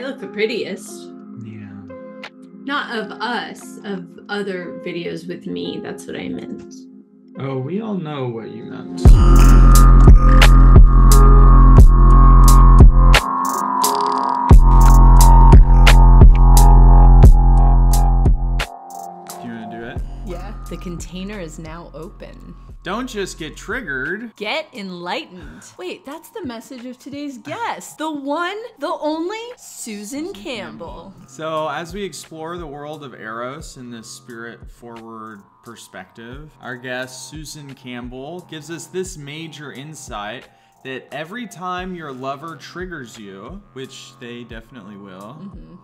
I look the prettiest. Yeah. Not of us, of other videos with me. That's what I meant. Oh, we all know what you meant. Container is now open. Don't just get triggered. Get enlightened. Wait, that's the message of today's guest. The one, the only Susan Campbell. So, as we explore the world of Eros in this spirit forward perspective, our guest Susan Campbell gives us this major insight that every time your lover triggers you, which they definitely will, mm-hmm.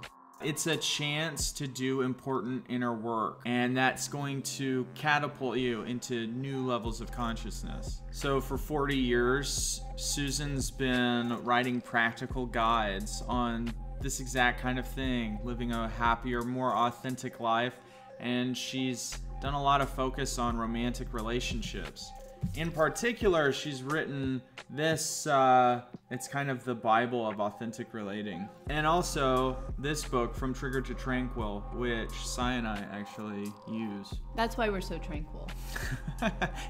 It's a chance to do important inner work, and that's going to catapult you into new levels of consciousness. So, for 40 years, Susan's been writing practical guides on this exact kind of thing living a happier, more authentic life, and she's done a lot of focus on romantic relationships. In particular, she's written this, uh, it's kind of the Bible of authentic relating. And also this book, From Trigger to Tranquil, which Sai and I actually use. That's why we're so tranquil.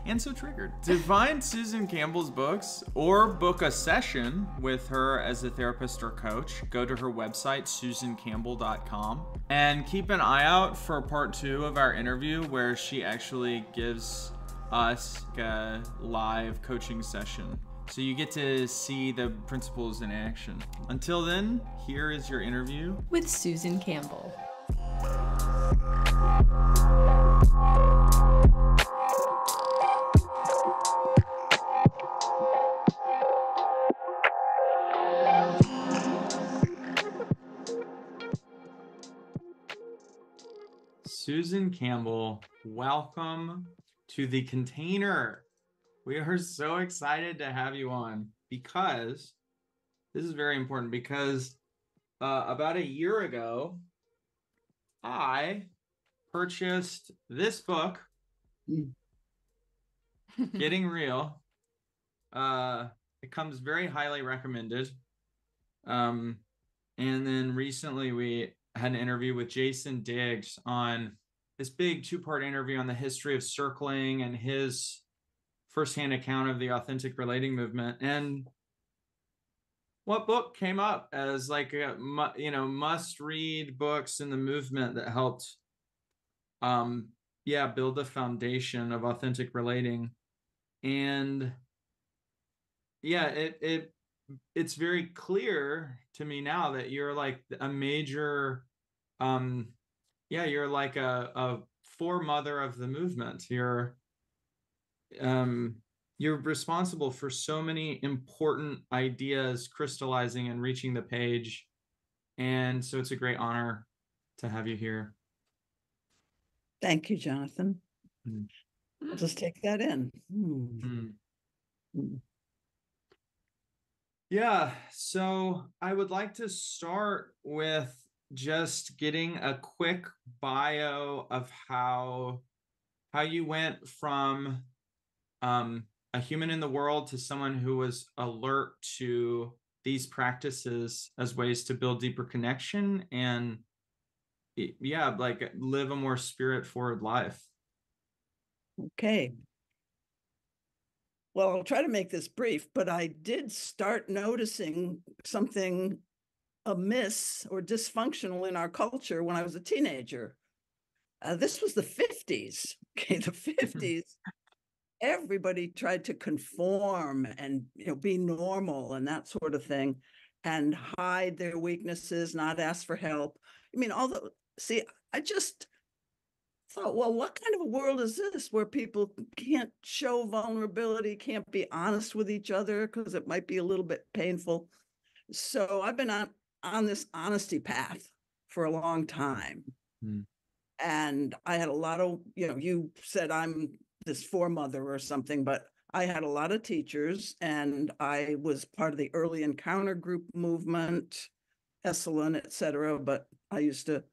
and so triggered. To find Susan Campbell's books or book a session with her as a therapist or coach, go to her website, susancampbell.com. And keep an eye out for part two of our interview where she actually gives us a live coaching session. So you get to see the principles in action. Until then, here is your interview. With Susan Campbell. Susan Campbell, welcome to the container. We are so excited to have you on because this is very important because uh, about a year ago, I purchased this book, Getting Real. Uh, it comes very highly recommended. Um, and then recently we had an interview with Jason Digges on this big two part interview on the history of circling and his firsthand account of the authentic relating movement. And what book came up as like a you know must read books in the movement that helped um yeah build the foundation of authentic relating and yeah it it it's very clear to me now that you're like a major um yeah you're like a a foremother of the movement you're um you're responsible for so many important ideas crystallizing and reaching the page and so it's a great honor to have you here Thank you, Jonathan. Mm. I'll just take that in. Hmm. Mm. Mm. Yeah, so I would like to start with just getting a quick bio of how how you went from um, a human in the world to someone who was alert to these practices as ways to build deeper connection and yeah, like live a more spirit forward life. Okay. Well, I'll try to make this brief, but I did start noticing something amiss or dysfunctional in our culture when I was a teenager. Uh, this was the 50s. Okay, the 50s. Everybody tried to conform and you know be normal and that sort of thing and hide their weaknesses, not ask for help. I mean, although see, I just thought, well, what kind of a world is this where people can't show vulnerability, can't be honest with each other because it might be a little bit painful. So I've been on on this honesty path for a long time. Mm. And I had a lot of, you know, you said I'm this foremother or something, but I had a lot of teachers and I was part of the early encounter group movement, Esalen, et cetera. But I used to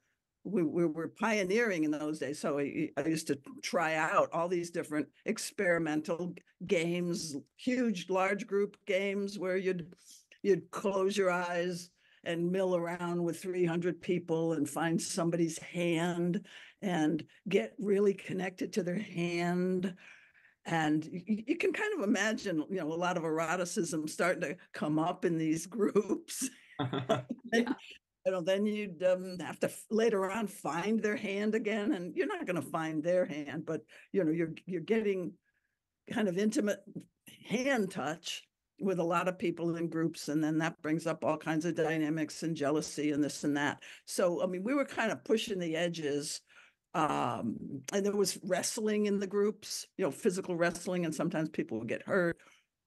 we, we were pioneering in those days. So I, I used to try out all these different experimental games, huge, large group games where you'd you'd close your eyes and mill around with 300 people and find somebody's hand and get really connected to their hand. And you, can kind of imagine, you know, a lot of eroticism starting to come up in these groups. And, You know, then you'd um, have to later on find their hand again, and you're not going to find their hand, but you know, you're you're getting kind of intimate hand touch with a lot of people in groups and then that brings up all kinds of dynamics and jealousy and this and that so i mean we were kind of pushing the edges um and there was wrestling in the groups you know physical wrestling and sometimes people would get hurt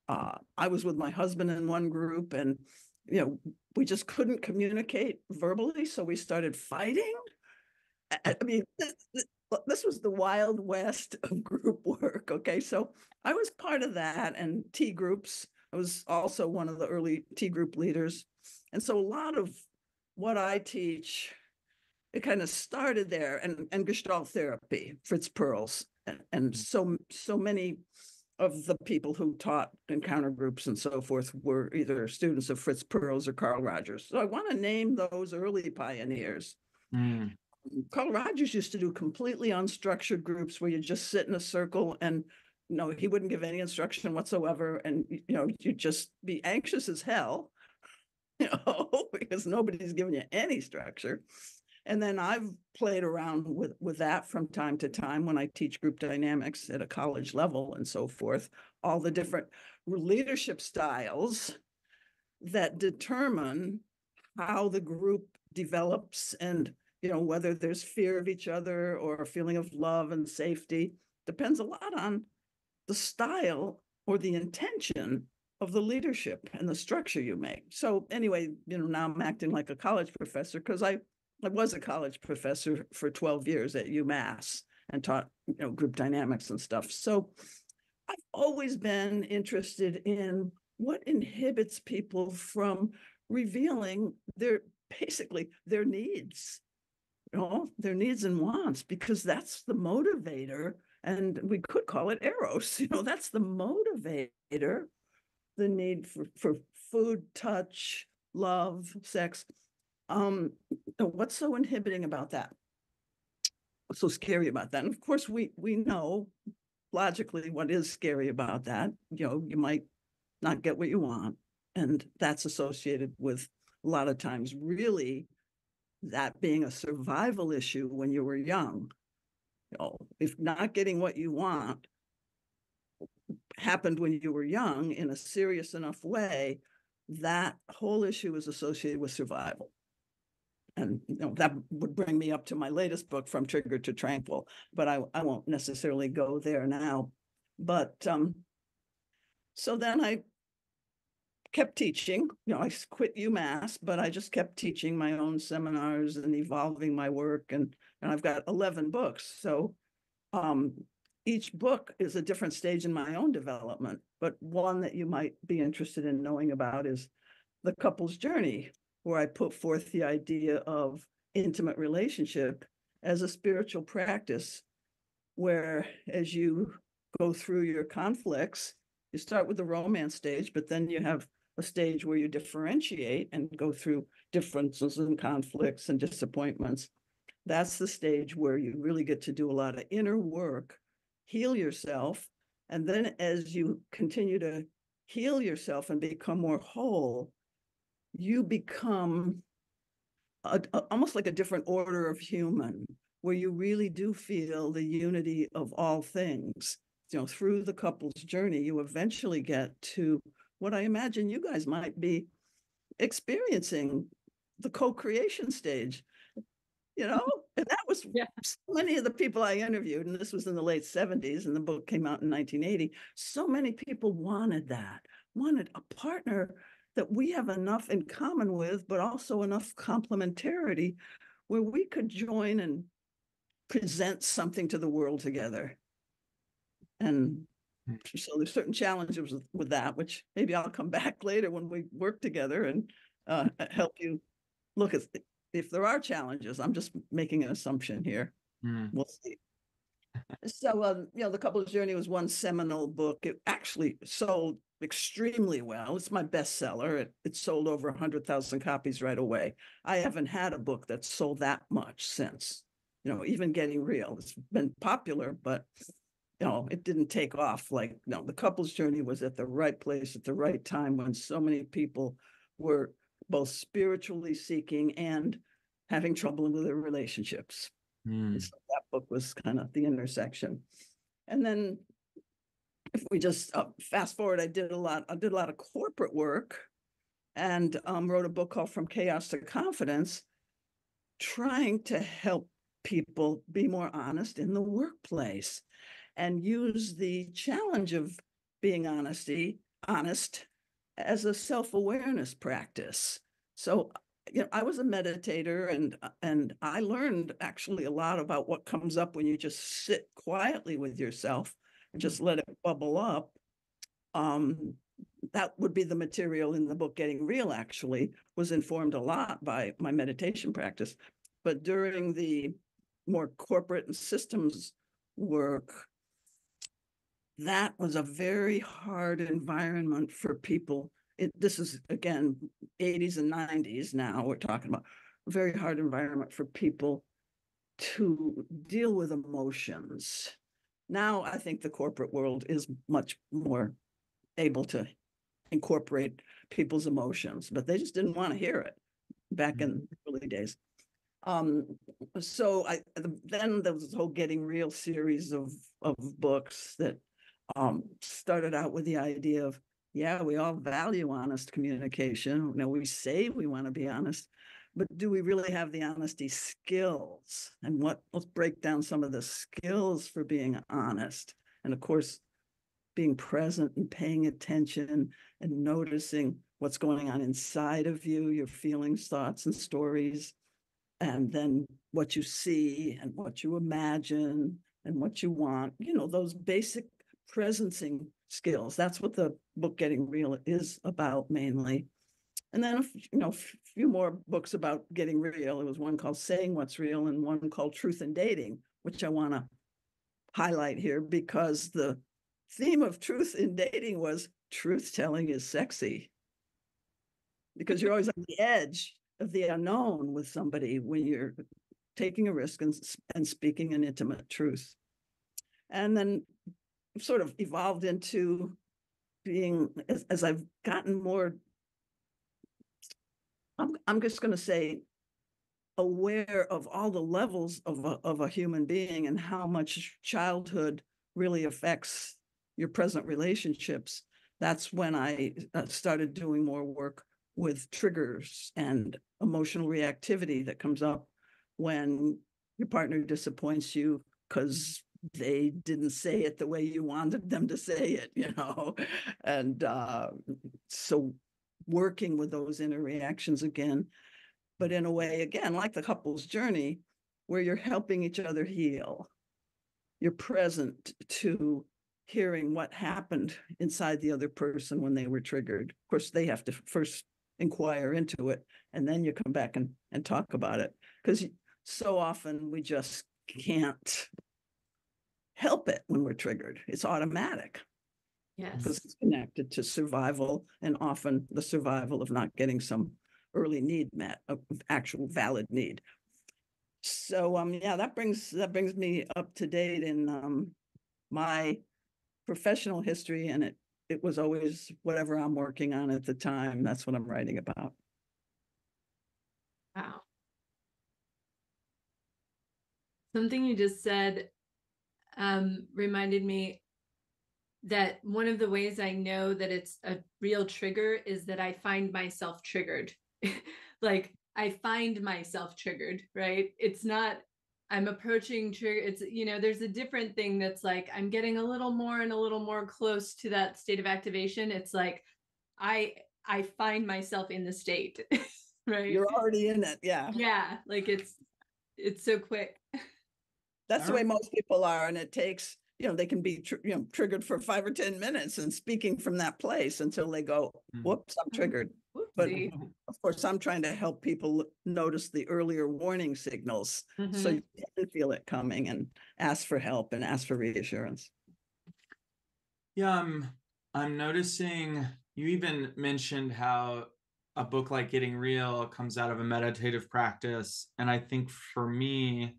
uh i was with my husband in one group and you know we just couldn't communicate verbally so we started fighting I- I mean, this, was the wild west of group work. Okay, so I was part of that and T groups. I was also one of the early T group leaders, and so a lot of what I teach, it kind of started there, and and Gestalt therapy, Fritz Perls, and, and so so many of the people who taught encounter groups and so forth were either students of Fritz Perls or Carl Rogers. So I want to name those early pioneers. Mm, Carl Rogers used to do completely unstructured groups where you just sit in a circle and know, he wouldn't give any instruction whatsoever. And you know, you'd just be anxious as hell, you know, because nobody's giving you any structure. And then I've played around with with that from time to time when I teach group dynamics at a college level and so forth, all the different leadership styles that determine how the group develops and you know whether there's fear of each other or a feeling of love and safety depends a lot on the style or the intention of the leadership and the structure you make. So anyway you know now i'm acting like a college professor because i i was a college professor for 12 years at umass and taught you know group dynamics and stuff. So i've always been interested in what inhibits people from revealing their basically their needs you know their needs and wants because that's the motivator and we could call it eros you know that's the motivator the need for, for food touch love sex. Um what's so inhibiting about that? What's so scary about that? And of course we we know logically what is scary about that. You know you might not get what you want and that's associated with a lot of times really that being a survival issue when you were young. Know, if not getting what you want happened when you were young in a serious enough way, that whole issue is associated with survival. And you know, that would bring me up to my latest book, From Trigger to Tranquil, but I, I won't necessarily go there now. But um, so then I kept teaching. You know, I quit UMass, but I just kept teaching my own seminars and evolving my work. And and I've got eleven books. So um, each book is a different stage in my own development. But one that you might be interested in knowing about is the couple's journey, where I put forth the idea of intimate relationship as a spiritual practice, where as you go through your conflicts, you start with the romance stage, but then you have a stage where you differentiate and go through differences and conflicts and disappointments. That's the stage where you really get to do a lot of inner work, heal yourself. And then as you continue to heal yourself and become more whole, you become a, a- almost like a different order of human, where you really do feel the unity of all things. You know, through the couple's journey, you eventually get to what I imagine you guys might be experiencing the co-creation stage. You know, and that was Yeah. so many of the people I interviewed, and this was in the late 70s, and the book came out in 1980. So many people wanted that, wanted a partner that we have enough in common with, but also enough complementarity where we could join and present something to the world together. And Mm. so there's certain challenges with, with that, which maybe I'll come back later when we work together and uh, help you look at if there are challenges. I'm just making an assumption here. mm. We'll see. So, um, you know, The Couple's Journey was one seminal book. It actually sold extremely well. It's my bestseller. It, it sold over 100,000 copies right away. I haven't had a book that sold that much since, you know, even Getting Real. It's been popular, but, you know, it didn't take off like, no, The Couple's Journey was at the right place at the right time when so many people were both spiritually seeking and having trouble with their relationships. And so that book was kind of the intersection. And then if we just uh, fast forward, I did a lot, I did a lot of corporate work and um, wrote a book called From Chaos to Confidence, trying to help people be more honest in the workplace and use the challenge of being honesty, honest as a self-awareness practice. So you know, I was a meditator and uh, and I learned actually a lot about what comes up when you just sit quietly with yourself and just let it bubble up. Um, that would be the material in the book Getting Real actually was informed a lot by my meditation practice. But during the more corporate and systems work, that was a very hard environment for people it, this is again 80s and 90s now we're talking about a very hard environment for people to deal with emotions. Now i think the corporate world is much more able to incorporate people's emotions but they just didn't want to hear it back in the early days. Um so i then there was this whole getting real series of of books that um started out with the idea of yeah, we all value honest communication. You know, we say we want to be honest, but do we really have the honesty skills? And what, let's break down some of the skills for being honest. And of course, being present and paying attention and noticing what's going on inside of you, your feelings, thoughts, and stories, and then what you see and what you imagine and what you want, you know, those basic presencing skills. That's what the book Getting Real is about mainly. And then, you know, a few more books about getting real. It was one called Saying What's Real and one called Truth and Dating, which I want to highlight here because the theme of truth in dating was truth telling is sexy. Because you're always on the edge of the unknown with somebody when you're taking a risk and, and speaking an intimate truth. And then sort of evolved into being as, as I've gotten more I'm I'm just going to say aware of all the levels of a, of a human being and how much childhood really affects your present relationships. That's when I uh, started doing more work with triggers and emotional reactivity that comes up when your partner disappoints you because they didn't say it the way you wanted them to say it, you know? And uh, so working with those inner reactions again, but in a way, again, like the couple's journey, where you're helping each other heal. You're present to hearing what happened inside the other person when they were triggered. Of course, they have to first inquire into it and then you come back and, and talk about it. Because so often we just can't help it when we're triggered. It's automatic Yes. because it's connected to survival and often the survival of not getting some early need met, of actual valid need. So um yeah, that brings that brings me up to date in um my professional history and it it was always whatever I'm working on at the time. That's what I'm writing about. Wow. Something you just said um, reminded me that one of the ways I know that it's a real trigger is that I find myself triggered. like I find myself triggered, right? It's not I'm approaching trigger. It's, you know, there's a different thing that's like I'm getting a little more and a little more close to that state of activation. It's like I I find myself in the state, right? You're already in it. Yeah. yeah, like it's it's so quick. That's the way most people are. And it takes, you know, they can be, tr- you know, triggered for five or 10 minutes and speaking from that place until they go, Mm. whoops, I'm triggered. Whoops. But of course, I'm trying to help people notice the earlier warning signals. So Mhm. you can feel it coming and ask for help and ask for reassurance. Yeah, I'm I'm noticing you even mentioned how a book like Getting Real comes out of a meditative practice. And I think for me,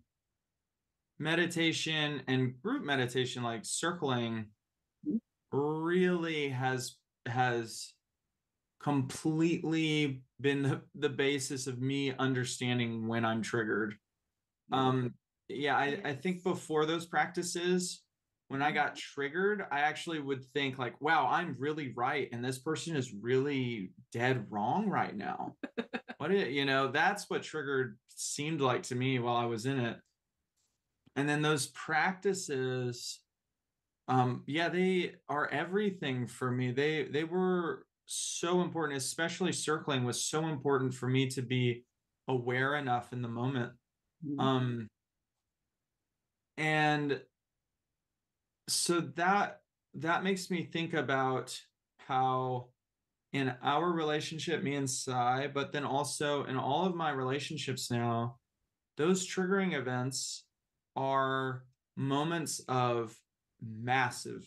meditation and group meditation, like circling, really has has completely been the, the basis of me understanding when I'm triggered. Um, yeah, I, I think before those practices, when I got triggered, I actually would think like, wow, I'm really right. And this person is really dead wrong right now. what it, you know, that's what triggered seemed like to me while I was in it. And then those practices, um, yeah, they are everything for me. They they were so important, especially circling was so important for me to be aware enough in the moment. Mhm. Um and so that that makes me think about how in our relationship, me and Sai, but then also in all of my relationships now, those triggering events are moments of massive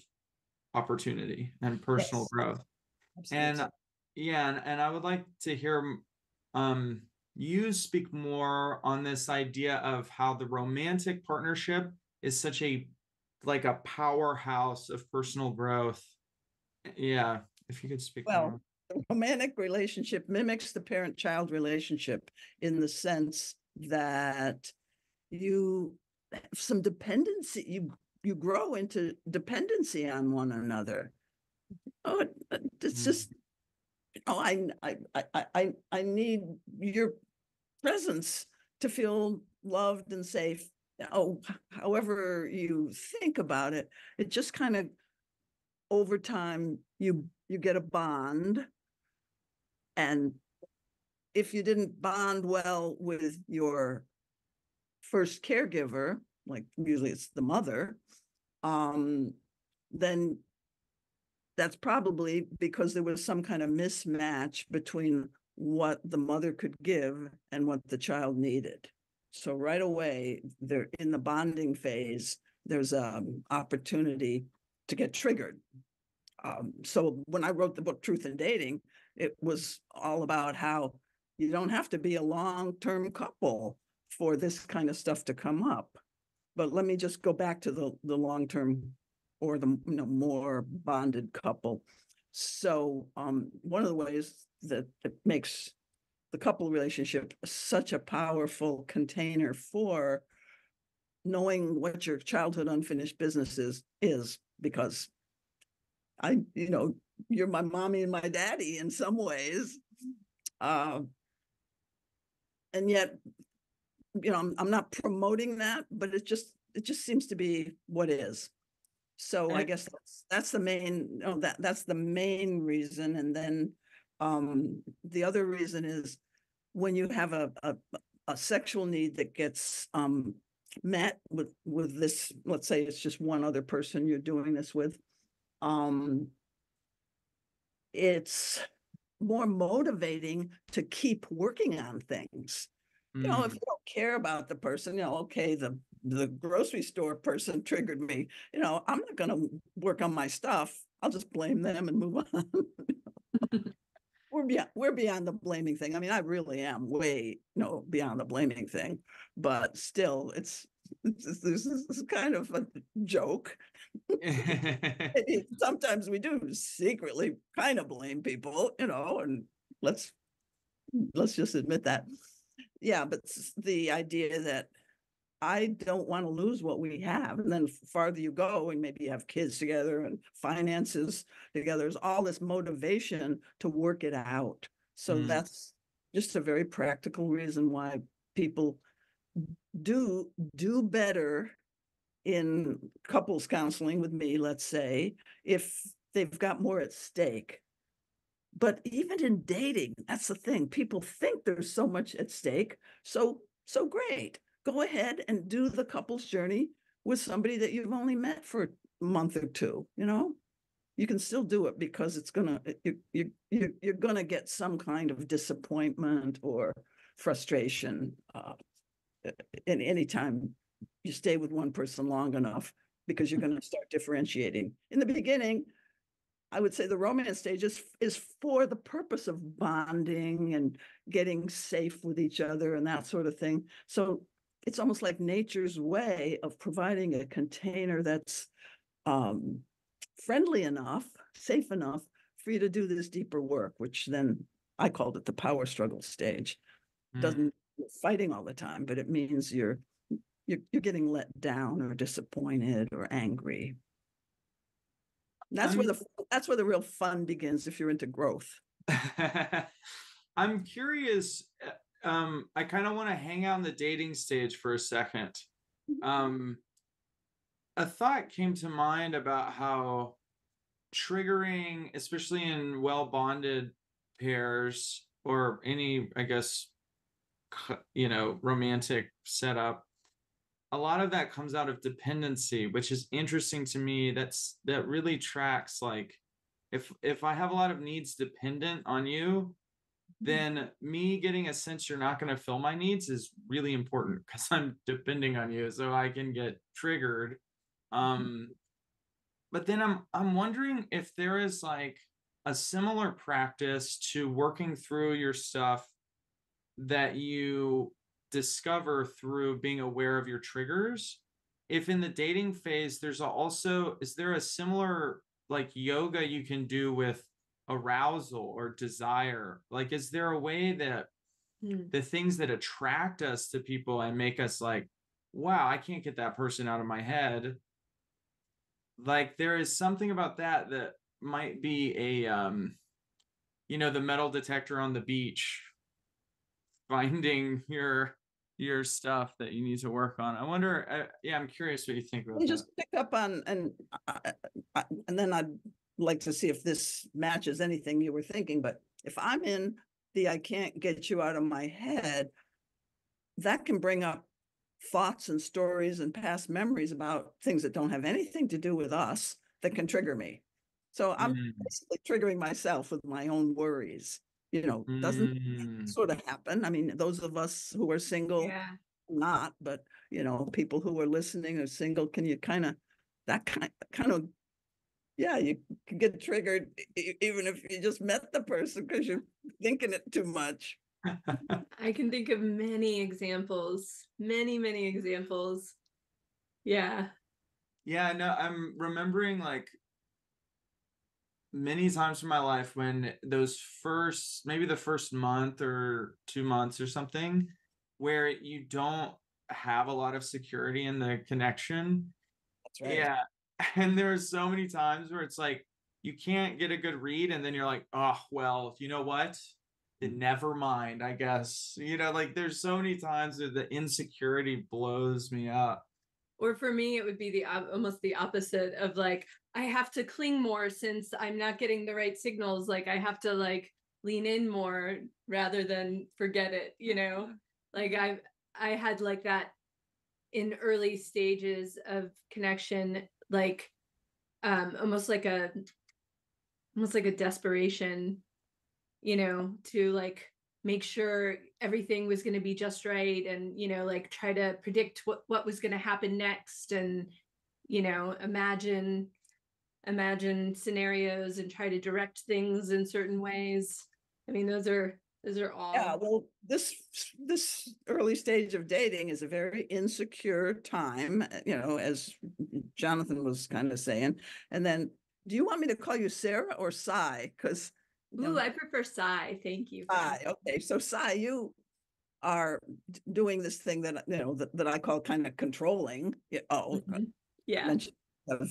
opportunity and personal Yes. growth Absolutely. and yeah and, and i would like to hear um you speak more on this idea of how the romantic partnership is such a like a powerhouse of personal growth yeah if you could speak Well, more. the romantic relationship mimics the parent-child relationship in the sense that you some dependency, you you grow into dependency on one another. Oh, it- it- it's Mm. just, you know, I I I I I I need your presence to feel loved and safe. Oh, however you think about it, it just kind of over time you you get a bond and if you didn't bond well with your first caregiver like usually it's the mother um then that's probably because there was some kind of mismatch between what the mother could give and what the child needed. So right away they're in the bonding phase there's an opportunity to get triggered. Um, so when I wrote the book Truth in Dating, it was all about how you don't have to be a long-term couple for this kind of stuff to come up. But let me just go back to the the long-term or the you know more bonded couple. So um, one of the ways that it makes the couple relationship such a powerful container for knowing what your childhood unfinished business is is because I, you know, you're my mommy and my daddy in some ways. Uh, and yet, you know, I'm, I'm not promoting that, but it just, it just seems to be what is. So I guess that's, that's the main, no, that, that's the main reason. And then, um, the other reason is when you have a, a, a sexual need that gets, um, met with, with this, let's say it's just one other person you're doing this with, um, it's more motivating to keep working on things. You know, if Mm, you don't care about the person, you know, okay, the the grocery store person triggered me. You know, I'm not going to work on my stuff. I'll just blame them and move on. we're beyond we're beyond the blaming thing. I mean, I really am way no beyond the blaming thing, but still, it's, this is kind of a joke. Sometimes we do secretly kind of blame people, you know, and let's let's just admit that. Yeah, but s- the idea that I don't want to lose what we have, and then farther you go, and maybe you have kids together and finances together, there's all this motivation to work it out. So Mm. that's just a very practical reason why people do do better in couples counseling with me, let's say, if they've got more at stake. But even in dating, that's the thing. People think there's so much at stake. So, so great. Go ahead and do the couples journey with somebody that you've only met for a month or two, you know? you can still do it because it's gonna, you, you, you, you're gonna get some kind of disappointment or frustration. Uh, in any time you stay with one person long enough, because you're gonna start differentiating. In the beginning, I would say the romance stage is, is for the purpose of bonding and getting safe with each other and that sort of thing. So it's almost like nature's way of providing a container that's um, friendly enough, safe enough for you to do this deeper work, which then I called it the power struggle stage. Mm. Doesn't you're fighting all the time, but it means you're you're, you're getting let down or disappointed or angry. That's where I'm- the that's where the real fun begins if you're into growth. I'm curious. uh, Um, I kind of want to hang out in the dating stage for a second. Um, a thought came to mind about how triggering, especially in well bonded pairs or any, I guess, you know, romantic setup. A lot of that comes out of dependency, which is interesting to me. That's that really tracks like if if I have a lot of needs dependent on you, then me getting a sense you're not going to fill my needs is really important because I'm depending on you, so I can get triggered. Um, but then I'm I'm wondering if there is like a similar practice to working through your stuff that you discover through being aware of your triggers if in the dating phase there's also is there a similar like yoga you can do with arousal or desire like is there a way that Hmm. the things that attract us to people and make us like wow i can't get that person out of my head like there is something about that that might be a um you know the metal detector on the beach finding your your stuff that you need to work on. I wonder uh, yeah i'm curious what you think about You that just pick up on, and, I- I- I- and then I'd like to see if this matches anything you were thinking, but if I'm in the I can't get you out of my head, that can bring up thoughts and stories and past memories about things that don't have anything to do with us that can trigger me. So I'm Mm, basically triggering myself with my own worries, you know, doesn't mm. sort of happen. I mean, those of us who are single, Yeah. not, but you know, people who are listening are single, can you kind of, that kind, kind of, yeah, you can get triggered even if you just met the person because you're thinking it too much. I can think of many examples, many, many examples. Yeah. Yeah, no, I'm remembering like many times in my life when those first, maybe the first month or two months or something, where you don't have a lot of security in the connection. That's Yeah. And there's so many times where it's like you can't get a good read, and then you're like, oh, well, you know what? Then never mind, I guess. You know, like there's so many times that the insecurity blows me up. Or for me, it would be the almost the opposite of like, I have to cling more since I'm not getting the right signals. Like, I have to like lean in more rather than forget it, you know? Like, I I had like that in early stages of connection, like um almost like a almost like a desperation, you know, to like make sure everything was going to be just right and you know like try to predict what what was going to happen next and you know imagine imagine scenarios and try to direct things in certain ways i mean those are those are all Yeah, well, this this early stage of dating is a very insecure time, uh, you know, as Jonathan was kind of saying. And then, do you want me to call you Sarah or Cy? Because ooh i prefer Psy. thank you Cy, okay, so Cy, you are doing this thing that you know that, that I call kind of controlling. Yeah, Oh, I Mhm. yeah of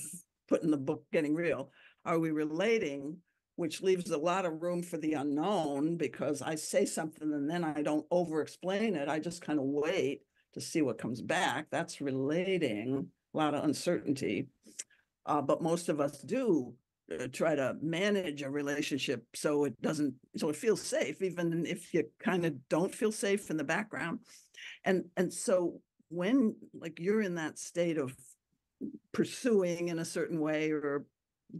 putting the book getting real. Are we relating? Which leaves a lot of room for the unknown because I say something and then I don't over explain it. I just kind of wait to see what comes back. That's relating, a lot of uncertainty. Uh, but most of us do uh, Uh, try to manage a relationship so it doesn't, so it feels safe, even if you kind of don't feel safe in the background. And, and so when like you're in that state of pursuing in a certain way or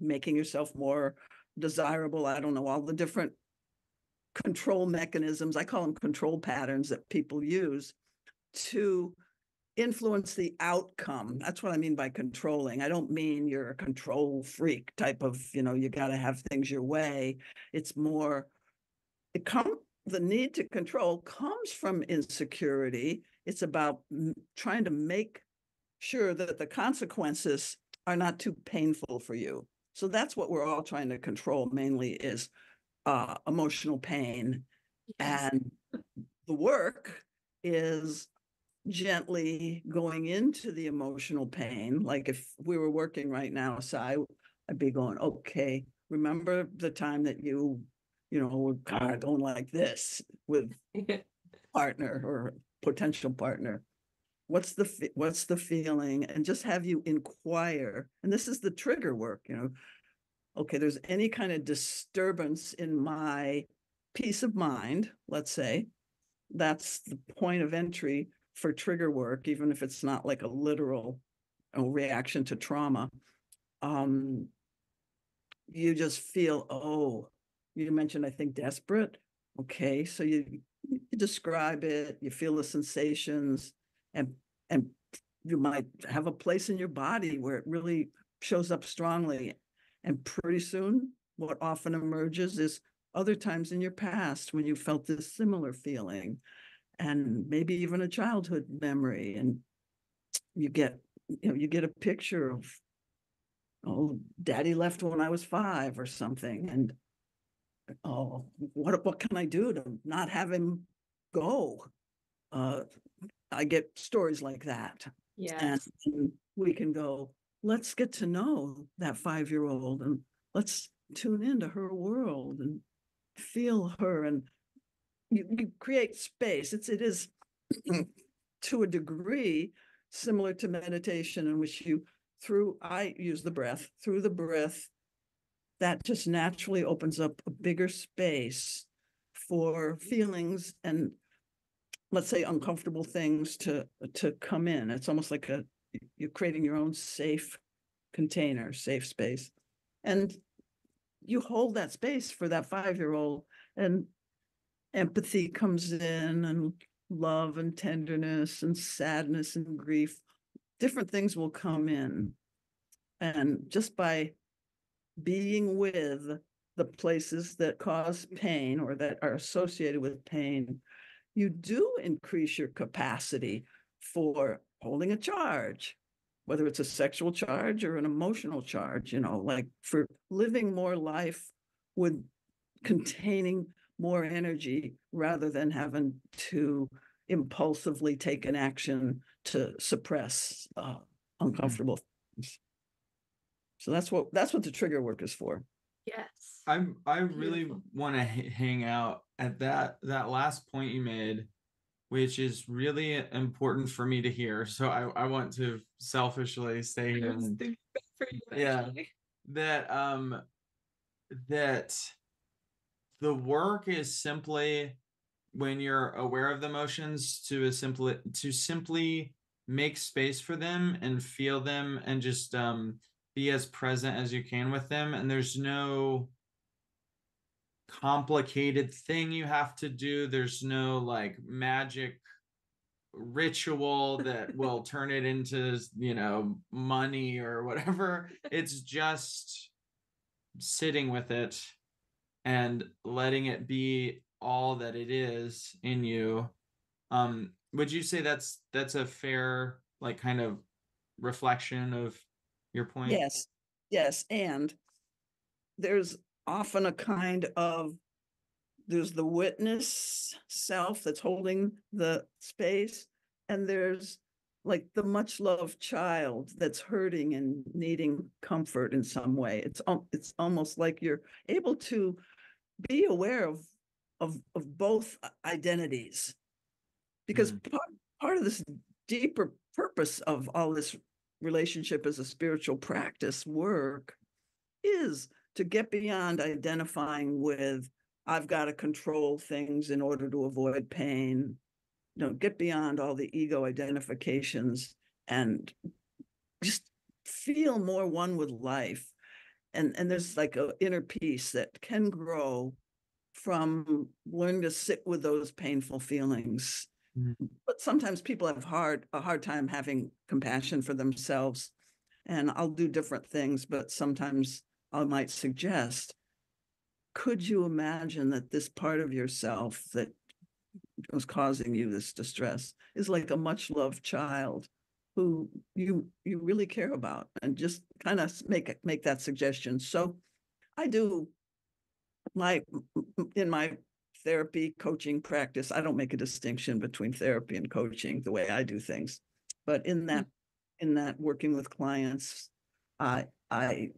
making yourself more desirable. I don't know, all the different control mechanisms, I call them control patterns that people use to influence the outcome. That's what I mean by controlling. I don't mean you're a control freak type of, you know, you got to have things your way. It's more, it come, the need to control comes from insecurity. It's about m- trying to make sure that the consequences are not too painful for you. So that's what we're all trying to control mainly is uh, emotional pain. Yes. And the work is gently going into the emotional pain. Like if we were working right now, so I, I'd be going, okay, remember the time that you, you know, were kind of going like this with partner or potential partner. What's the, what's the feeling? And just have you inquire. And this is the trigger work, you know. Okay, there's any kind of disturbance in my peace of mind, let's say. That's the point of entry for trigger work, even if it's not like a literal uh, reaction to trauma. Um, you just feel, oh, you mentioned, I think, desperate. Okay, so you, you describe it, you feel the sensations, and and you might have a place in your body where it really shows up strongly. And pretty soon, what often emerges is other times in your past when you felt this similar feeling, and maybe even a childhood memory. And you get, you know, you get a picture of, oh, daddy left when I was five or something. And oh, what what can I do to not have him go? Uh, I get stories like that. And, Yes. and we can go, let's get to know that five year old and let's tune into her world and feel her and you, you create space. It's it is to a degree similar to meditation in which you through I use the breath through the breath that just naturally opens up a bigger space for feelings and let's say uncomfortable things to to come in it's almost like a you're creating your own safe container safe space and you hold that space for that five year old and empathy comes in and love and tenderness and sadness and grief. Different things will come in. And just by being with the places that cause pain or that are associated with pain you do increase your capacity for holding a charge, whether it's a sexual charge or an emotional charge, you know, like for living more life with containing more energy rather than having to impulsively take an action to suppress uh, uncomfortable things. So that's what that's what the trigger work is for. Yes. I'm I really want to h- hang out at that that last point you made, which is really important for me to hear. So I I want to selfishly say here I'm and thinking for you, Yeah. actually. that um that the work is simply when you're aware of the emotions to a simply to simply make space for them and feel them and just um be as present as you can with them. And there's no complicated thing you have to do. There's no like magic ritual that will turn it into you know money or whatever. It's just sitting with it and letting it be all that it is in you um would you say that's that's a fair like kind of reflection of your point? Yes, yes, and there's often a kind of there's the witness self that's holding the space, and there's like the much loved child that's hurting and needing comfort in some way. It's it's almost like you're able to be aware of of of both uh, identities because mm. part, part of this deeper purpose of all this relationship as a spiritual practice work is to get beyond identifying with I've got to control things in order to avoid pain. You know, get beyond all the ego identifications and just feel more one with life. and and there's like a inner peace that can grow from learning to sit with those painful feelings. Mhm. But sometimes people have hard a hard time having compassion for themselves. And I'll do different things, but sometimes I might suggest, could you imagine that this part of yourself that was causing you this distress is like a much loved child who you you really care about and just kind of make make that suggestion. So i do my in my therapy coaching practice i don't make a distinction between therapy and coaching the way i do things. But in that in that working with clients i i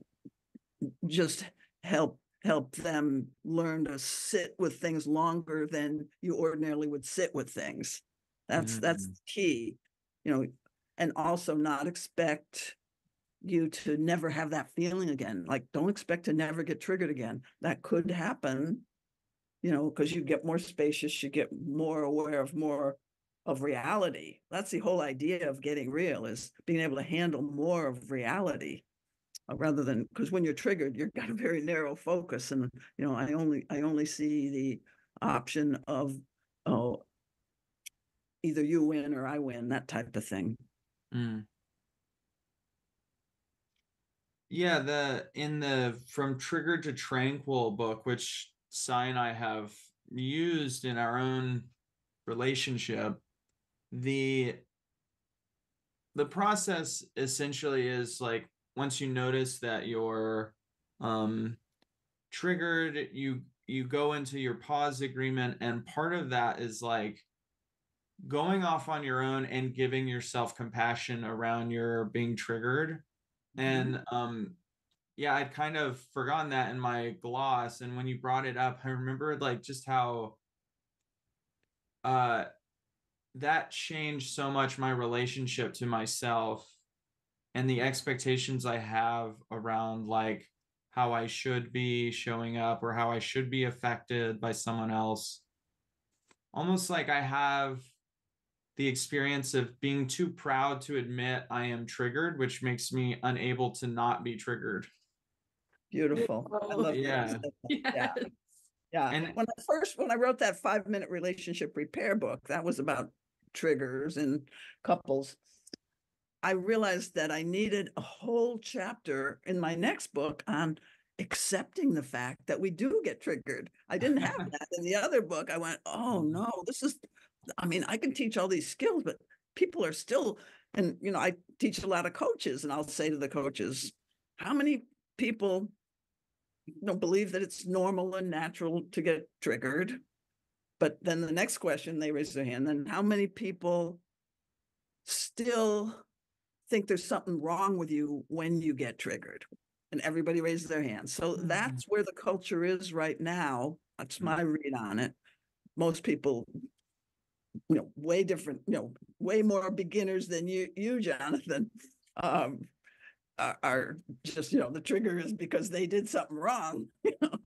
just help help them learn to sit with things longer than you ordinarily would sit with things. That's that's Mm. key you know and also not expect you to never have that feeling again like don't expect to never get triggered again. That could happen you know because you get more spacious you get more aware of more of reality. That's the whole idea of getting real is being able to handle more of reality uh, rather than because when you're triggered you've got a very narrow focus and you know i only i only see the option of oh either you win or i win that type of thing Mm. Yeah, the in the From Triggered to Tranquil book, which Sigh and I have used in our own relationship, the the process essentially is like once you notice that you're um triggered, you you go into your pause agreement, and part of that is like going off on your own and giving yourself compassion around your being triggered. And um yeah i'd kind of forgotten that in my gloss and when you brought it up i remembered like just how uh that changed so much my relationship to myself and the expectations i have around like how i should be showing up or how i should be affected by someone else almost like i have the experience of being too proud to admit I am triggered, which makes me unable to not be triggered. beautiful I love yeah. said that. yeah Yeah, And- when I first when I wrote that five minute relationship repair book, that was about triggers and couples. I realized that I needed a whole chapter in my next book on accepting the fact that we do get triggered. I didn't have that in the other book. I went, oh mm-hmm. no, this is I mean, I can teach all these skills, but people are still and you know, I teach a lot of coaches and I'll say to the coaches, how many people don't believe that it's normal and natural to get triggered. But then the next question, they raise their hand, then how many people still think there's something wrong with you when you get triggered? And everybody raises their hand. So Mhm. that's where the culture is right now. That's Mm. my read on it. Most people, you know, way different, you know, way more beginners than you, you, Jonathan. Um, are, are just, you know, the trigger is because they did something wrong. you know?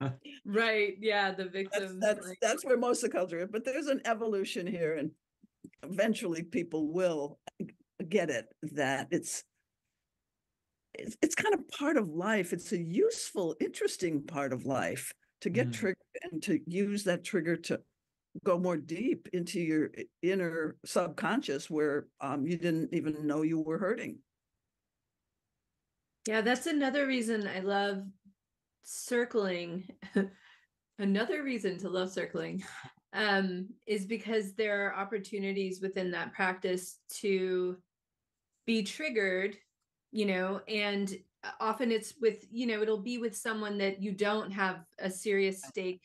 Right. Yeah. The That's, that's, like- that's where most of the culture is, but there's an evolution here and eventually people will get it that it's it's, it's kind of part of life. It's a useful, interesting part of life to get Mhm. triggered and to use that trigger to go more deep into your inner subconscious where um, you didn't even know you were hurting. Yeah, that's another reason I love circling. another reason to love circling um, is because there are opportunities within that practice to be triggered, you know, and uh, often it's with, you know, it'll be with someone that you don't have a serious stake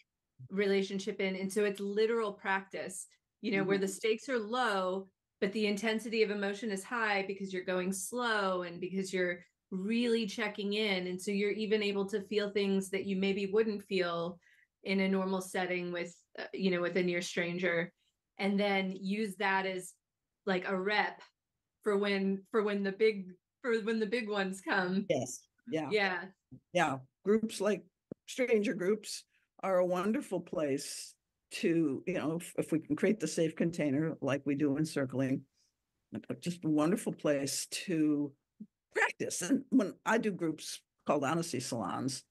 relationship in. And so it's literal practice, you know, where the stakes are low, but the intensity of emotion is high because you're going slow and because you're really checking in and so you're even able to feel things that you maybe wouldn't feel in a normal setting with uh, you know with a near stranger and then use that as like a rep for when for when the big for when the big ones come Yes. Yeah. yeah yeah groups like stranger groups are a wonderful place to you know if, if we can create the safe container like we do in circling just a wonderful place to practice and when i do groups called honesty salons.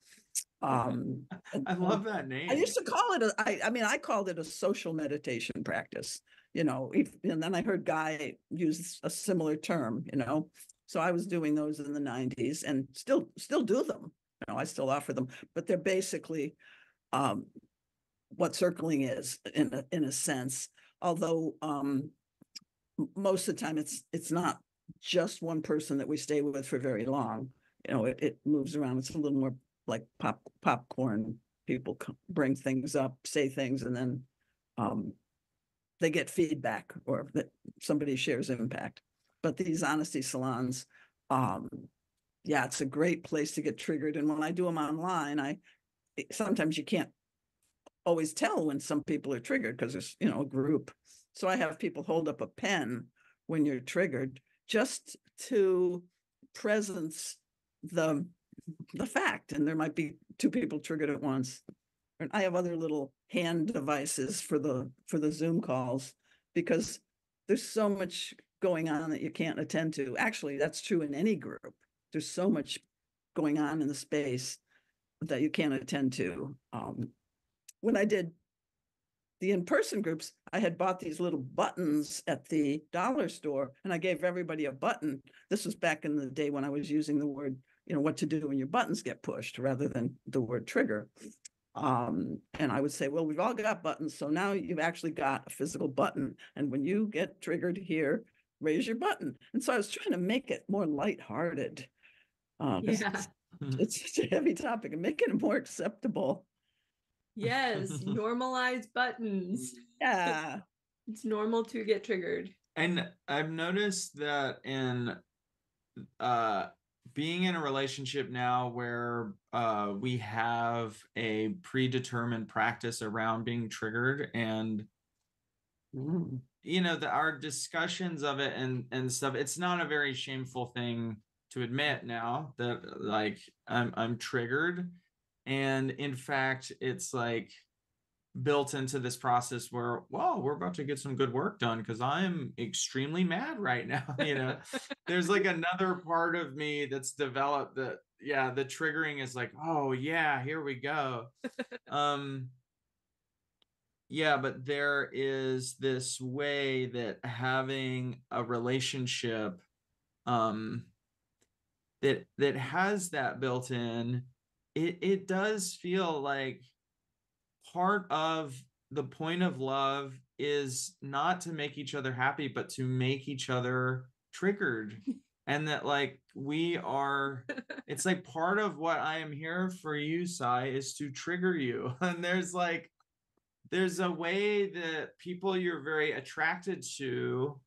Um, I love that name. I used to call it a, I, I mean, I called it a social meditation practice, you know, if, and then I heard Guy use a similar term, you know. So I was doing those in the nineties and still, still do them. You know, I still offer them, but they're basically um what circling is in a, in a sense, although um most of the time it's, it's not just one person that we stay with for very long. You know, it, it moves around. It's a little more like pop, popcorn. People co- bring things up, say things, and then um they get feedback or that somebody shares impact. But these honesty salons, um, yeah, it's a great place to get triggered. And when I do them online, I sometimes you can't always tell when some people are triggered because there's, you know, a group. So I have people hold up a pen when you're triggered just to presence the the fact. And there might be two people triggered at once. I have other little hand devices for the for the Zoom calls because there's so much going on that you can't attend to. Actually, that's true in any group. There's so much going on in the space that you can't attend to. Um, when I did the in-person groups, I had bought these little buttons at the dollar store and I gave everybody a button. This was back in the day when I was using the word, you know, what to do when your buttons get pushed rather than the word trigger. Um, and I would say, well, we've all got buttons. So now you've actually got a physical button. And when you get triggered here, raise your button. And so I was trying to make it more lighthearted. Uh, 'cause Yeah. it's, it's such a heavy topic and making it more acceptable. Yes, normalize buttons. Yeah. It's normal to get triggered. and I've noticed that in uh being in a relationship now where uh we have a predetermined practice around being triggered and Mm. you know the our discussions of it and and stuff it's not a very shameful thing to admit now that like i'm i'm triggered and in fact it's like built into this process where well we're about to get some good work done because i'm extremely mad right now you know? There's like another part of me that's developed that yeah the triggering is like oh yeah here we go. Um yeah but there is this way that having a relationship um that that has that built in it it does feel like part of the point of love is not to make each other happy but to make each other triggered. And that like we are it's like part of what i am here for you Sigh is to trigger you. And there's like there's a way that people you're very attracted to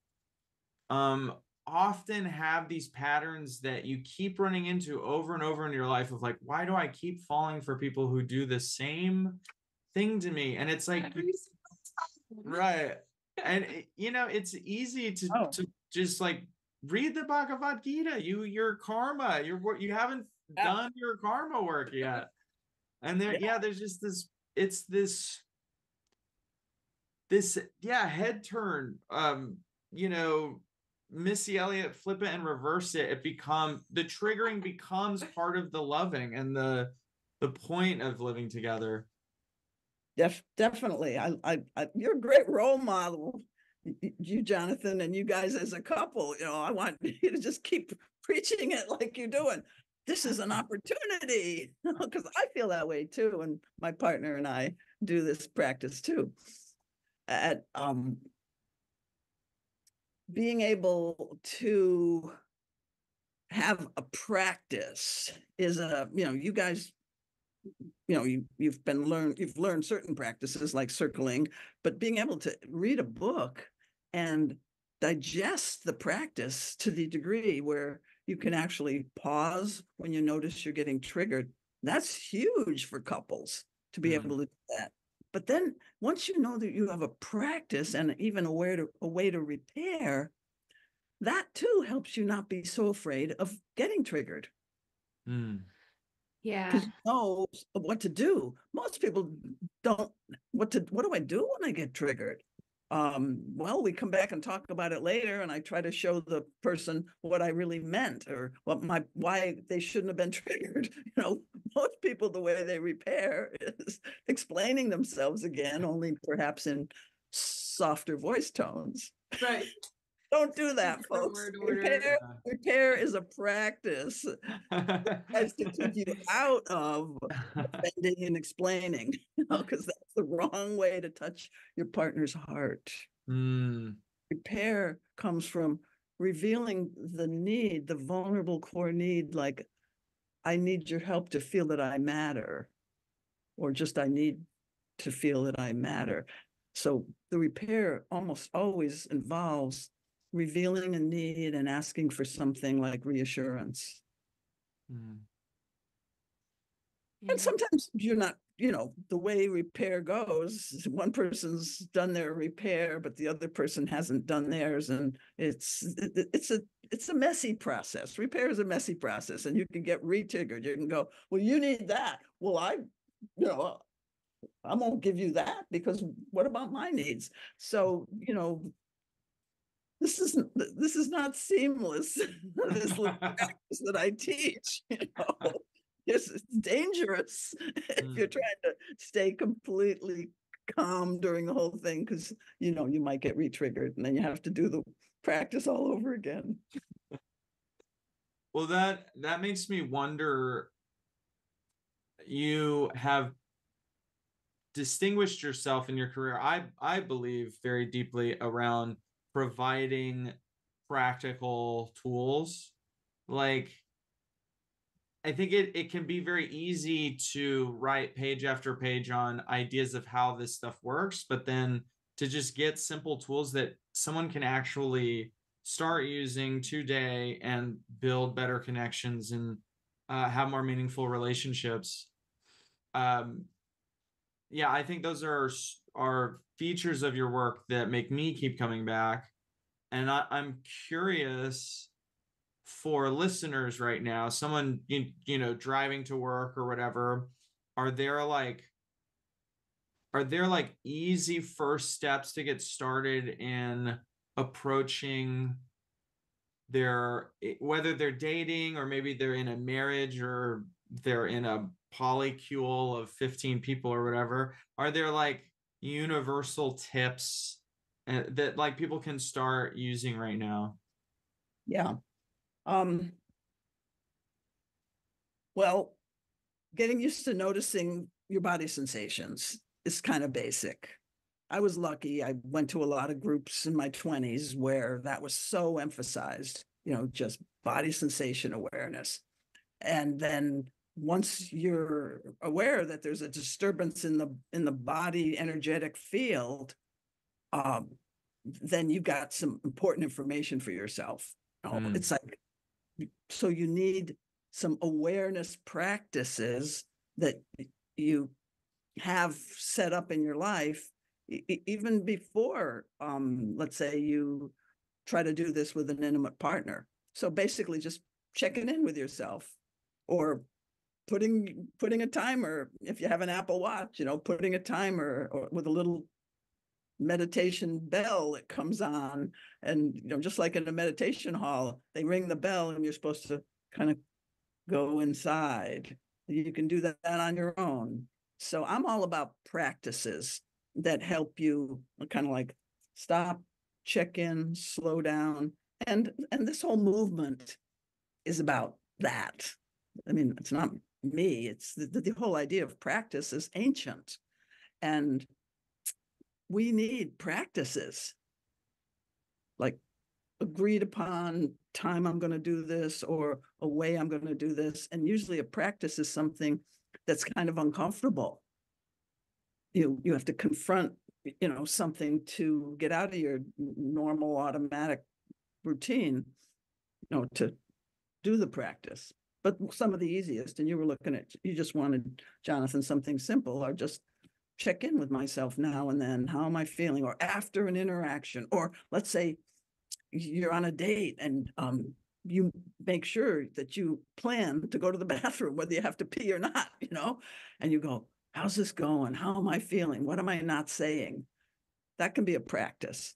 um often have these patterns that you keep running into over and over in your life of like why do i keep falling for people who do the same thing to me and it's like Every single time. right and you know it's easy to, Oh. to just like read the bhagavad gita you your karma you're wor- you haven't Yeah. done your karma work yet and there Yeah. yeah there's just this it's this this yeah head turn um you know missy elliott flip it and reverse it it become the triggering becomes part of the loving and the the point of living together Def, definitely. I, I, I, you're a great role model. You, Jonathan, and you guys as a couple, you know, I want you to just keep preaching it like you're doing. This is an opportunity because I feel that way too. And my partner and I do this practice too. At, um, being able to have a practice is a, you know, you guys you know, you, you've been learned, you've learned certain practices like circling, but being able to read a book and digest the practice to the degree where you can actually pause when you notice you're getting triggered. That's huge for couples to be Mhm. able to do that. But then once you know that you have a practice and even a way to a way to repair, that too helps you not be so afraid of getting triggered Hmm. Yeah. because you know what to do. Most people don't. What to? What do I do when I get triggered? um, well, we come back and talk about it later, and I try to show the person what I really meant or what my why they shouldn't have been triggered. You know, most people the way they repair is explaining themselves again, only perhaps in softer voice tones. Right. Don't do that, folks. Repair, repair is a practice as to keep you out of bending and explaining, you know, because that's the wrong way to touch your partner's heart. Mm, Repair comes from revealing the need, the vulnerable core need, like, I need your help to feel that I matter, or just I need to feel that I matter. So the repair almost always involves revealing a need and asking for something like reassurance. mm. Yeah. And sometimes you're not, you know, the way repair goes, one person's done their repair, but the other person hasn't done theirs. And it's, it- it- it's a, it's a messy process. Repair is a messy process and you can get re-triggered. You can go, well, you need that. Well, I, you know, I won't give you that because what about my needs? So, you know, this isn't, this is not seamless, this practice that I teach, you know? It's, it's dangerous if you're Mm. trying to stay completely calm during the whole thing, because, you know, you might get re-triggered and then you have to do the practice all over again. Well, that that makes me wonder. You have distinguished yourself in your career. I I believe very deeply around providing practical tools. Like I think it, it can be very easy to write page after page on ideas of how this stuff works, but then to just get simple tools that someone can actually start using today and build better connections and uh, have more meaningful relationships. Um, yeah, I think those are are features of your work that make me keep coming back, and I, I'm curious for listeners right now, someone you, you know driving to work or whatever, are there like are there like easy first steps to get started in approaching their eh, whether they're dating or maybe they're in a marriage or they're in a polycule of 15 people or whatever? Are there like universal tips uh, that like people can start using right now Yeah. Um. Well, getting used to noticing your body sensations is kind of basic. I was lucky. I went to a lot of groups in my 20s where that was so emphasized, you know, just body sensation awareness. And then once you're aware that there's a disturbance in the in the body energetic field, um, then you've got some important information for yourself. Mm. It's like so you need some awareness practices that you have set up in your life e- even before um let's say you try to do this with an intimate partner so basically just checking in with yourself or putting putting a timer if you have an apple watch you know putting a timer or with a little meditation bell that comes on and you know just like in a meditation hall they ring the bell and you're supposed to kind of go inside. You can do that on your own. So i'm all about practices that help you kind of like stop check in slow down and and this whole movement is about that. I mean it's not me it's the, the whole idea of practice is ancient and we need practices like agreed upon time I'm going to do this or a way I'm going to do this. And usually a practice is something that's kind of uncomfortable. You you have to confront, you know, something to get out of your normal automatic routine, you know, to do the practice. But some of the easiest, and you were looking at, you just wanted, Jonathan, something simple or just check in with myself now and then. How am I feeling? Or after an interaction, or let's say you're on a date and um you make sure that you plan to go to the bathroom whether you have to pee or not you know and you go how's this going how am i feeling what am i not saying That can be a practice.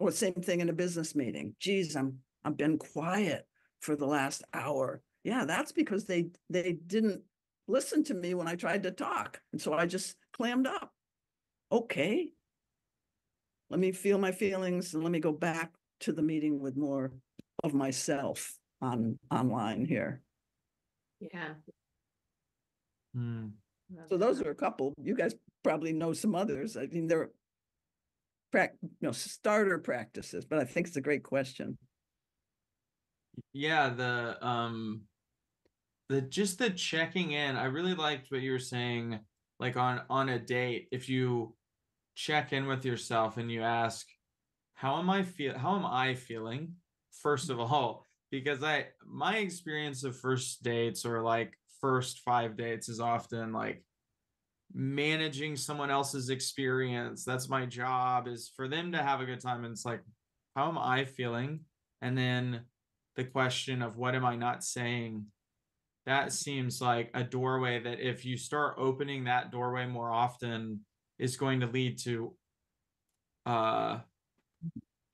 Or same thing in a business meeting. Geez, I'm I've been quiet for the last hour. Yeah, that's because they they didn't listen to me when I tried to talk. And so I just clammed up. Okay. Let me feel my feelings and let me go back to the meeting with more of myself on online here. Yeah. Love So those are a couple. You guys probably know some others. I mean, they're prac, you know, starter practices, but I think it's a great question. yeah the um the just the checking in i really liked what you were saying like on on a date if you check in with yourself and you ask how am i feel how am i feeling first of all because i my experience of first dates or like first five dates is often like managing someone else's experience that's my job is for them to have a good time and it's like how am i feeling and then the question of what am I not saying? That seems like a doorway that if you start opening that doorway more often is going to lead to uh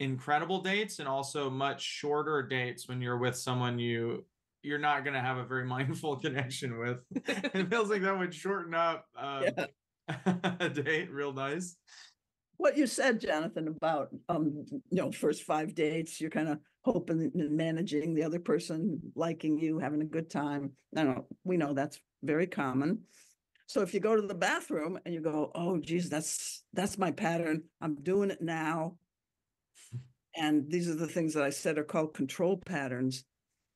incredible dates and also much shorter dates when you're with someone you you're not going to have a very mindful connection with. it feels like that would shorten up um, a date real nice. What you said, Jonathan, about, um, you know, first five dates, you're kind of hoping and managing the other person liking you, having a good time. I know, we know that's very common. So if you go to the bathroom and you go, oh geez, that's, that's my pattern. I'm doing it now. And these are the things that I said are called control patterns.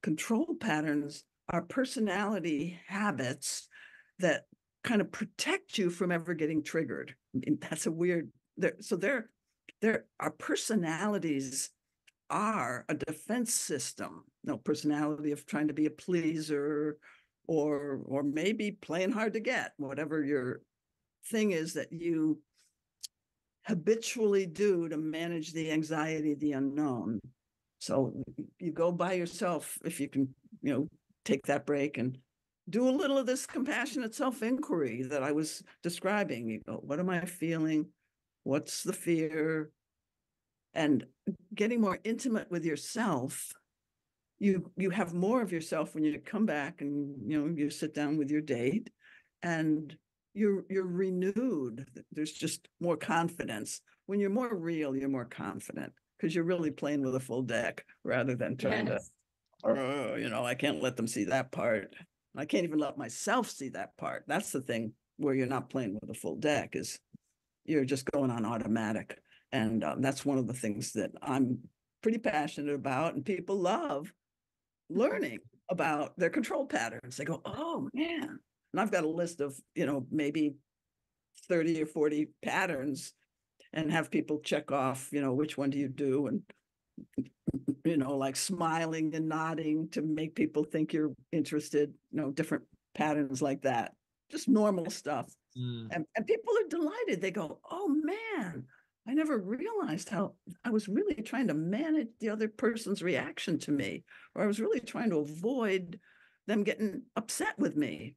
Control patterns are personality habits that kind of protect you from ever getting triggered. I mean, that's a weird, there, so there, there, our personalities are a defense system. No personality of trying to be a pleaser or, or maybe playing hard to get, whatever your thing is that you habitually do to manage the anxiety, of the unknown. So you go by yourself if you can, you know, take that break and do a little of this compassionate self-inquiry that I was describing. You go, what am I feeling? What's the fear? And getting more intimate with yourself. You you have more of yourself when you come back and you know you sit down with your date and you're you're renewed. There's just more confidence. When you're more real, you're more confident because you're really playing with a full deck rather than trying to oh, you know, I can't let them see that part. I can't even let myself see that part. That's the thing where you're not playing with a full deck is you're just going on automatic. And um, that's one of the things that I'm pretty passionate about and people love learning about their control patterns. They go, oh man. And I've got a list of, you know, maybe 30 or 40 patterns and have people check off, you know, which one do you do? And you know, like smiling and nodding to make people think you're interested, you know, different patterns like that. Just normal stuff. Mm. And, and people are delighted. They go, oh man, I never realized how I was really trying to manage the other person's reaction to me, or I was really trying to avoid them getting upset with me.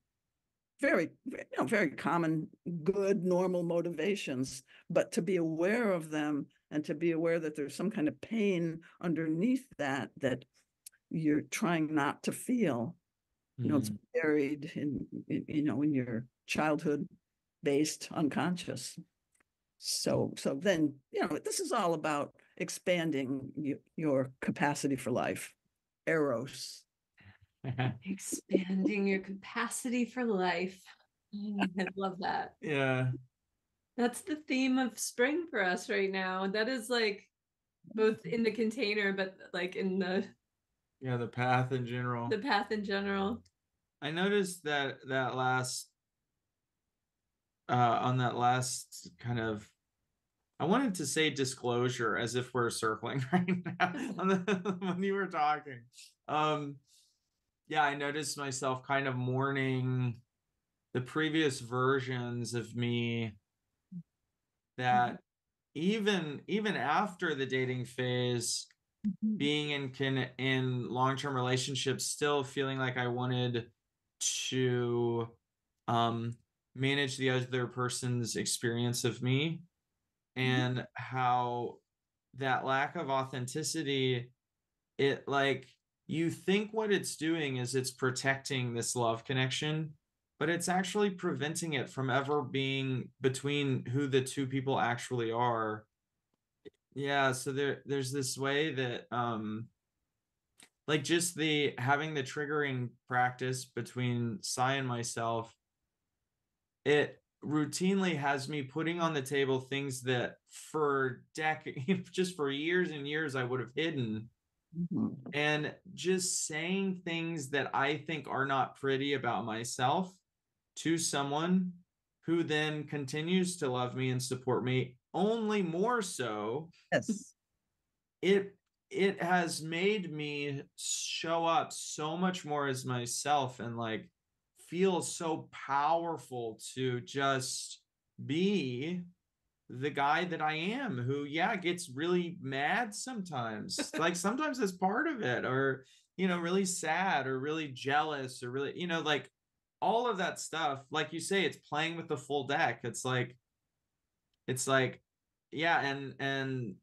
Very, you know, very common, good, normal motivations, but to be aware of them and to be aware that there's some kind of pain underneath that that you're trying not to feel you know it's Mm. buried in, in you know in your childhood based unconscious so so then you know this is all about expanding y- your capacity for life eros Expanding your capacity for life. I love that. yeah. That's the theme of spring for us right now. That is like both in the container, but like in the Yeah. The path in general. the path in general. I noticed that that last uh on that last kind of I wanted to say disclosure as if we're circling right now on the, when you were talking. Um yeah, I noticed myself kind of mourning the previous versions of me that even even after the dating phase being in can in long-term relationships still feeling like i wanted to um manage the other person's experience of me and how that lack of authenticity it like you think what it's doing is it's protecting this love connection but it's actually preventing it from ever being between who the two people actually are. Yeah so there there's this way that um like just the having the triggering practice between Sigh and myself it routinely has me putting on the table things that for decades just for years and years I would have hidden Mhm. and just saying things that I think are not pretty about myself to someone who then continues to love me and support me only more so Yes. it it has made me show up so much more as myself and like feel so powerful to just be the guy that I am who yeah gets really mad sometimes. Like sometimes as part of it or you know really sad or really jealous or really you know like all of that stuff. Like you say it's playing with the full deck. It's like it's like yeah and and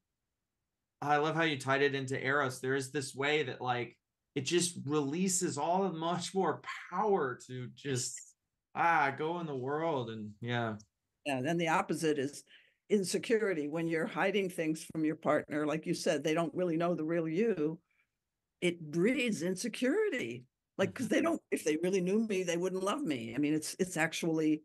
I love how you tied it into Eros. There is this way that like it just releases all the much more power to just ah go in the world and yeah. Yeah, then the opposite is insecurity. When you're hiding things from your partner, like you said, they don't really know the real you. It breeds insecurity. Like, because they don't, if they really knew me, they wouldn't love me. I mean, it's it's actually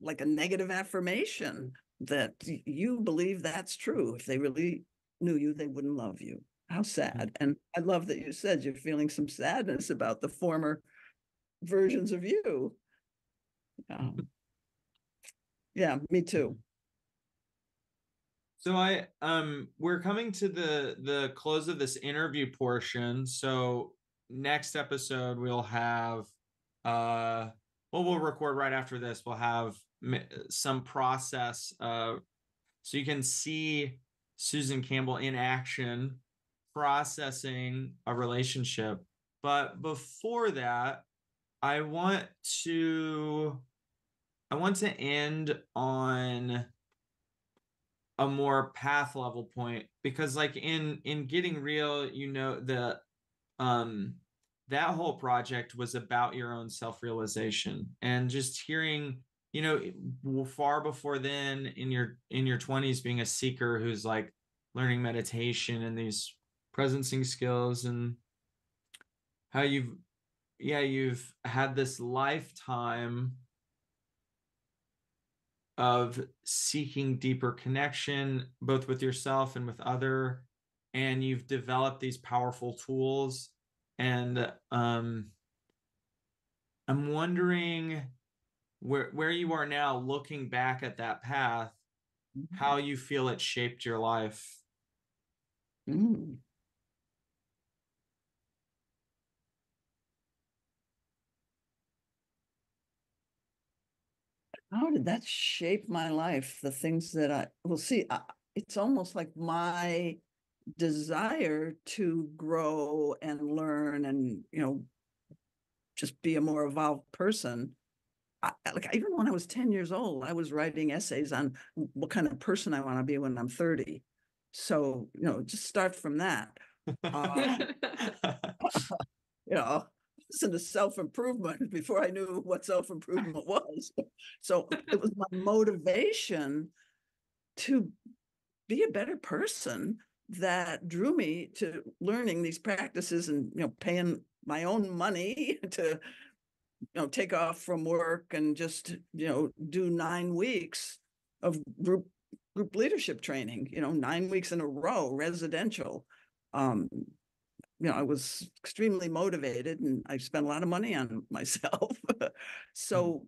like a negative affirmation that you believe that's true. If they really knew you, they wouldn't love you. How sad. And I love that you said you're feeling some sadness about the former versions of you. Um, yeah, me too. So I um we're coming to the the close of this interview portion. So next episode we'll have uh well we'll record right after this. We'll have some process uh so you can see Susan Campbell in action processing a relationship. But before that, I want to I want to end on a more path level point because like in in getting real you know the um that whole project was about your own self-realization and just hearing you know far before then in your in your 20s being a seeker who's like learning meditation and these presencing skills and how you've yeah you've had this lifetime of seeking deeper connection both with yourself and with other and you've developed these powerful tools. And um i'm wondering where where you are now looking back at that path how you feel it shaped your life. Mm. How did that shape my life? The things that I, will see, I- it's almost like my desire to grow and learn and, you know, just be a more evolved person. I, like even when I was 10 years old, I was writing essays on what kind of person I want to be when I'm 30. So, you know, just start from that. Uh, you know, listen to self-improvement before I knew what self-improvement was. So it was my motivation to be a better person that drew me to learning these practices and, you know, paying my own money to, you know, take off from work and just, you know, do nine weeks of group group leadership training, you know, nine weeks in a row, residential. Um, you know, I was extremely motivated and I spent a lot of money on myself. Mm. so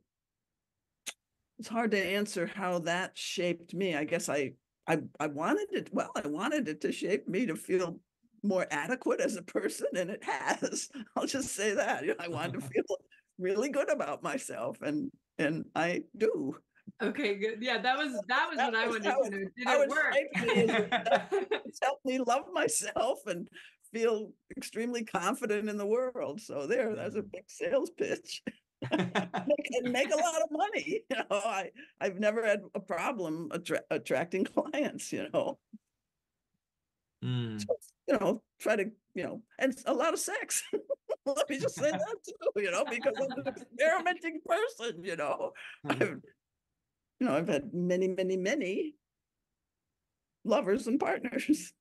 it's hard to answer how that shaped me. I guess I, I, I wanted it, well, I wanted it to shape me to feel more adequate as a person and it has. I'll just say that. You know, I wanted to feel really good about myself and, and I do. Okay, good. Yeah, that was that was That what I was- wanted to know. Did it work? It's helped me love myself and feel extremely confident in the world. So there, that's a big sales pitch. make, and make a lot of money. You know, I I've never had a problem attra- attracting clients. You know, Mm, So, you know, try to you know, and a lot of sex. Let me just say that too. You know, because I'm an experimenting person. You know, I've you know I've had many, many, many lovers and partners.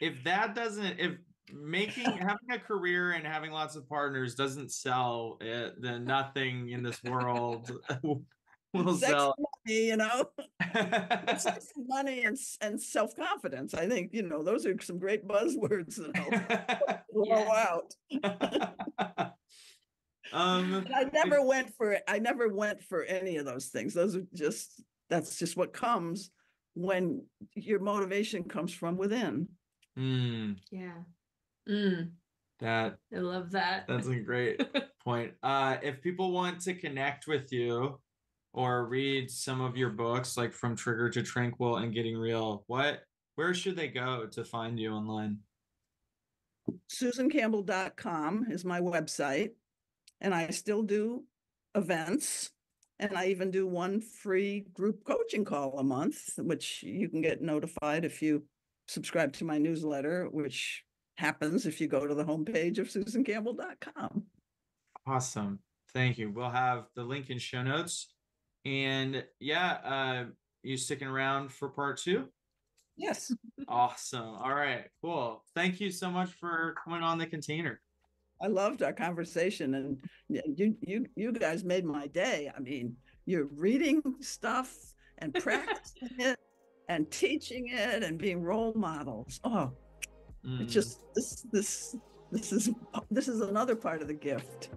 If that doesn't if making having a career and having lots of partners doesn't sell it then nothing in this world will Sex sell money, you know, sex and money and and self confidence. I think you know those are some great buzzwords that I'll throw out. um I never went for. I never went for any of those things. Those are just that's just what comes when your motivation comes from within. Mm, Yeah. Mm, that I love that. that's a great point uh if people want to connect with you or read some of your books like from trigger to tranquil and getting real what where should they go to find you online SusanCampbell.com is my website, and I still do events. And I even do one free group coaching call a month, which you can get notified if you subscribe to my newsletter, which happens if you go to the homepage of SusanCampbell.com. Awesome. Thank you. We'll have the link in show notes. And yeah, uh you sticking around for part two? Yes. Awesome. All right, cool. Thank you so much for coming on the container. I loved our conversation and you you you guys made my day. I mean, you're reading stuff and practicing it and teaching it and being role models. Oh, Mm, it's just this this this is this is another part of the gift.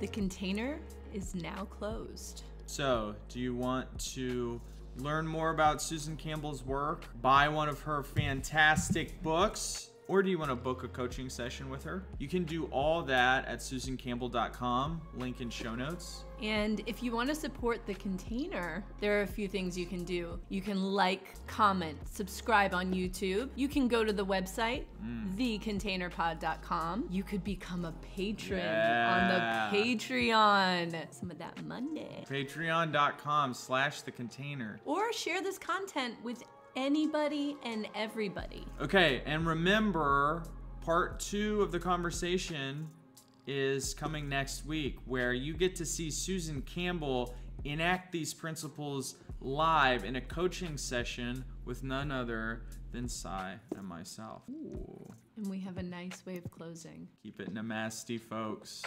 The container is now closed. So, do you want to learn more about Susan Campbell's work, buy one of her fantastic books, or do you want to book a coaching session with her? You can do all that at susancampbell.com, link in show notes. And if you want to support the container, there are a few things you can do. You can like, comment, subscribe on YouTube. You can go to the website, mm. thecontainerpod.com. You could become a patron Yeah. on the Patreon. Some of that Monday. Patreon.com slash the container. Or share this content with anybody and everybody. Okay, and remember, part two of the conversation is coming next week, where you get to see Susan Campbell enact these principles live in a coaching session with none other than Sigh and myself. Ooh, And we have a nice way of closing. keep it nasty, folks.